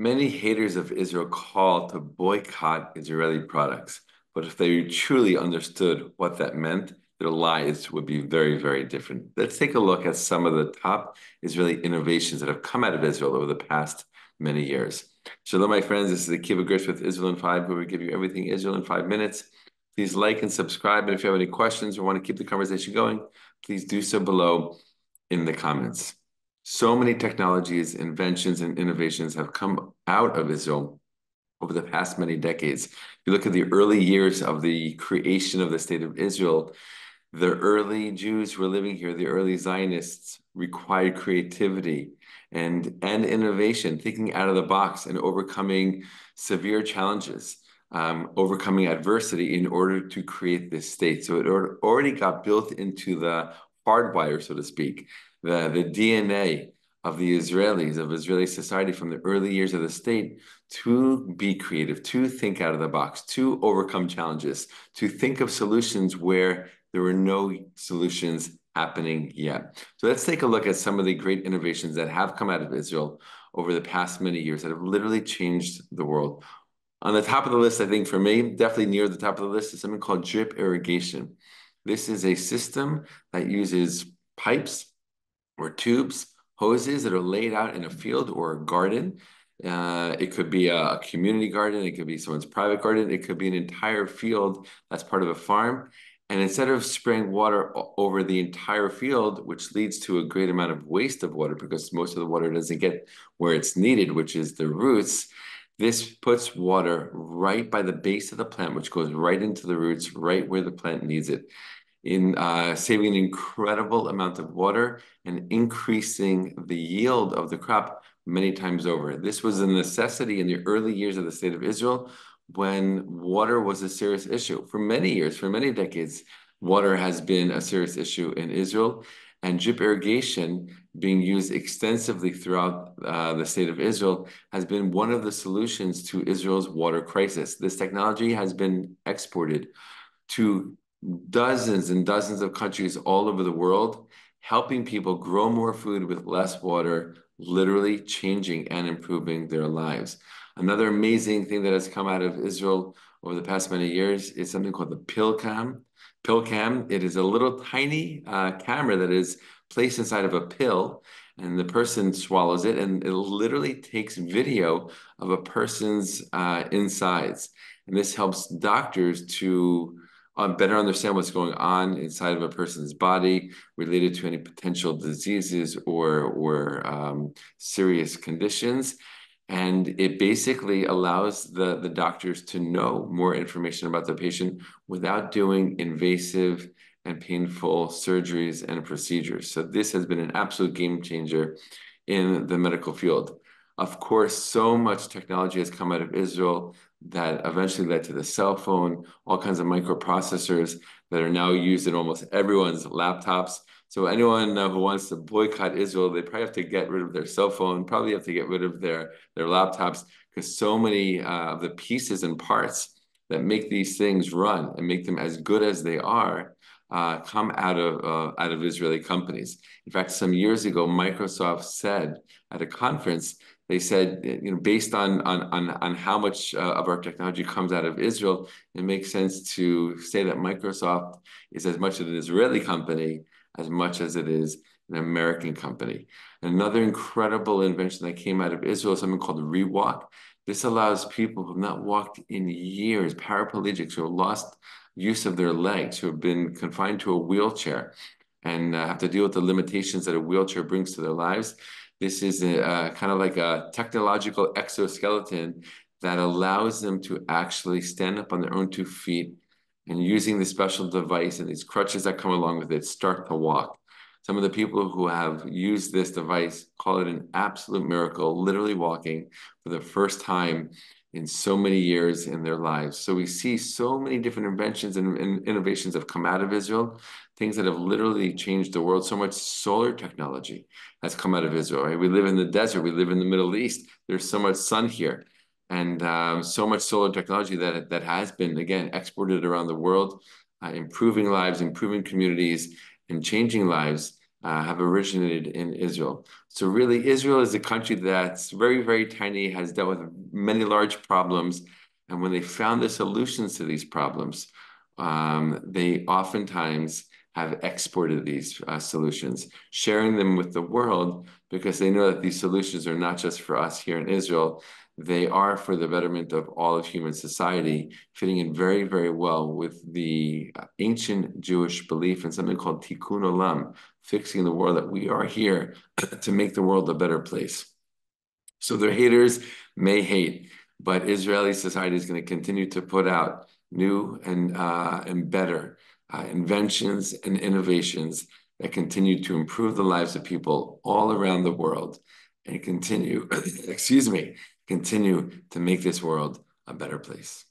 Many haters of Israel call to boycott Israeli products, but if they truly understood what that meant, their lives would be very, very different. Let's take a look at some of the top Israeli innovations that have come out of Israel over the past many years. Shalom, my friends. This is Akiva Gersh with Israel in Five, where we give you everything Israel in five minutes. Please like and subscribe. And if you have any questions or want to keep the conversation going, please do so below in the comments. So many technologies, inventions, and innovations have come out of Israel over the past many decades. If you look at the early years of the creation of the state of Israel, the early Jews were living here, the early Zionists, required creativity and, and innovation, thinking out of the box and overcoming severe challenges, um, overcoming adversity in order to create this state. So it already got built into the hardwire, so to speak, the, the DNA of the Israelis, of Israeli society from the early years of the state to be creative, to think out of the box, to overcome challenges, to think of solutions where there were no solutions happening yet. So let's take a look at some of the great innovations that have come out of Israel over the past many years that have literally changed the world. On the top of the list, I think for me, definitely near the top of the list is something called drip irrigation. This is a system that uses pipes or tubes, hoses that are laid out in a field or a garden. Uh, it could be a community garden. It could be someone's private garden. It could be an entire field that's part of a farm. And instead of spraying water over the entire field, which leads to a great amount of waste of water because most of the water doesn't get where it's needed, which is the roots, this puts water right by the base of the plant, which goes right into the roots, right where the plant needs it in uh, saving an incredible amount of water and increasing the yield of the crop many times over. This was a necessity in the early years of the state of Israel when water was a serious issue. For many years, for many decades, water has been a serious issue in Israel. And drip irrigation, being used extensively throughout uh, the state of Israel, has been one of the solutions to Israel's water crisis. This technology has been exported to dozens and dozens of countries all over the world, helping people grow more food with less water, literally changing and improving their lives. Another amazing thing that has come out of Israel over the past many years is something called the PillCam. PillCam, it is a little tiny uh, camera that is placed inside of a pill, and the person swallows it, and it literally takes video of a person's uh, insides. And this helps doctors to um, better understand what's going on inside of a person's body related to any potential diseases or or um, serious conditions. And it basically allows the the doctors to know more information about the patient without doing invasive and painful surgeries and procedures. So this has been an absolute game changer in the medical field. Of course, so much technology has come out of Israel that eventually led to the cell phone, all kinds of microprocessors that are now used in almost everyone's laptops. So anyone uh, who wants to boycott Israel, they probably have to get rid of their cell phone, probably have to get rid of their, their laptops, because so many uh, of the pieces and parts that make these things run and make them as good as they are uh, come out of uh, out of Israeli companies. In fact, some years ago, Microsoft said at a conference they said, you know, based on on on, on how much uh, of our technology comes out of Israel, it makes sense to say that Microsoft is as much an Israeli company as much as it is an American company. Another incredible invention that came out of Israel is something called ReWalk. This allows people who have not walked in years, paraplegics who have lost use of their legs, who have been confined to a wheelchair and uh, have to deal with the limitations that a wheelchair brings to their lives this is a, uh, kind of like a technological exoskeleton that allows them to actually stand up on their own two feet and using the special device and these crutches that come along with it, start to walk. Some of the people who have used this device call it an absolute miracle, literally walking for the first time in so many years in their lives. So we see so many different inventions and, and, innovations have come out of Israel, things that have literally changed the world. So much solar technology has come out of Israel. Right? We live in the desert, we live in the Middle East. There's so much sun here, and um, so much solar technology that that has been again exported around the world, uh, improving lives, improving communities, and changing lives uh, have originated in Israel. So really, Israel is a country that's very, very tiny, has dealt with many large problems. And when they found the solutions to these problems, um, they oftentimes have exported these uh, solutions, sharing them with the world because they know that these solutions are not just for us here in Israel, they are for the betterment of all of human society, fitting in very, very well with the ancient Jewish belief in something called tikkun olam, fixing the world, that we are here to make the world a better place. So their haters may hate, but Israeli society is going to continue to put out new and, uh, and better uh, inventions and innovations that continue to improve the lives of people all around the world and continue, excuse me, continue to make this world a better place.